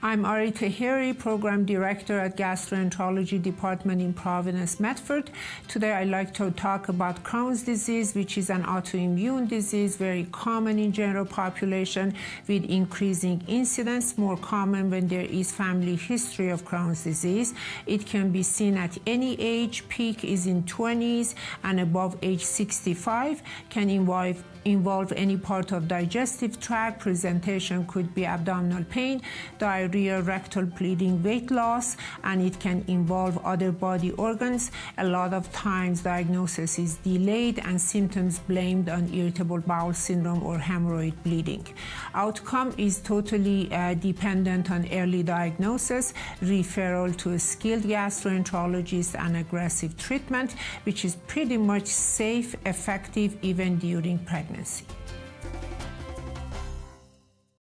I'm Ari Taheri, Program Director at Gastroenterology Department in Providence, Medford. Today I'd like to talk about Crohn's disease, which is an autoimmune disease, very common in general population with increasing incidence, more common when there is family history of Crohn's disease. It can be seen at any age, peak is in 20s and above age 65, can involve involve any part of digestive tract. Presentation could be abdominal pain, diarrhea, rectal bleeding, weight loss, and it can involve other body organs. A lot of times diagnosis is delayed and symptoms blamed on irritable bowel syndrome or hemorrhoid bleeding. Outcome is totally uh, dependent on early diagnosis, referral to a skilled gastroenterologist and aggressive treatment, which is pretty much safe, effective even during pregnancy.